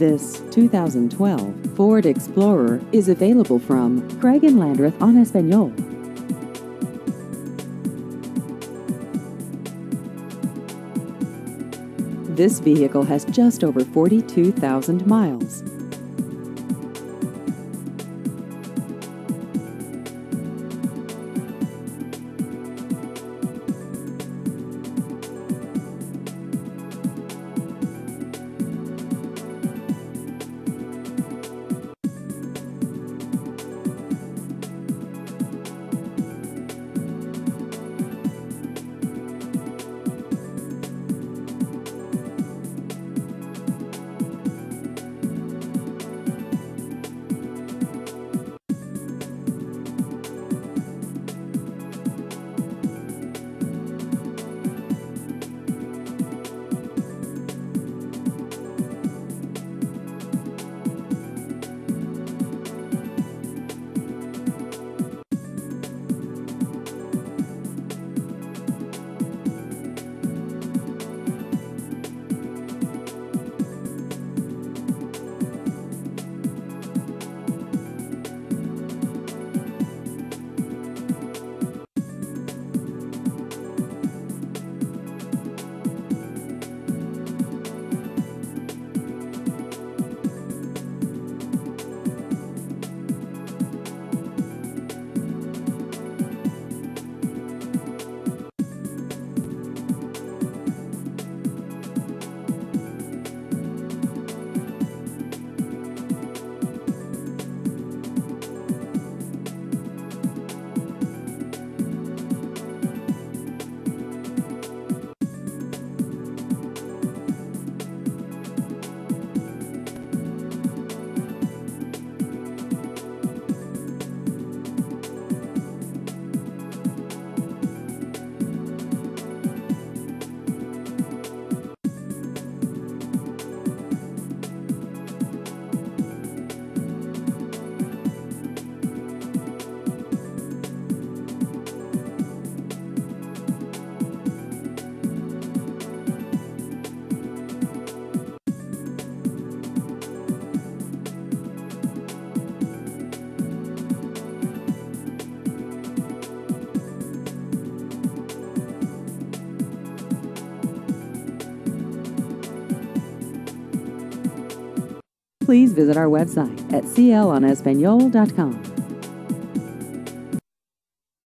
This 2012 Ford Explorer is available from Craig and Landreth En Español. This vehicle has just over 42,000 miles. Please visit our website at clenespanol.com.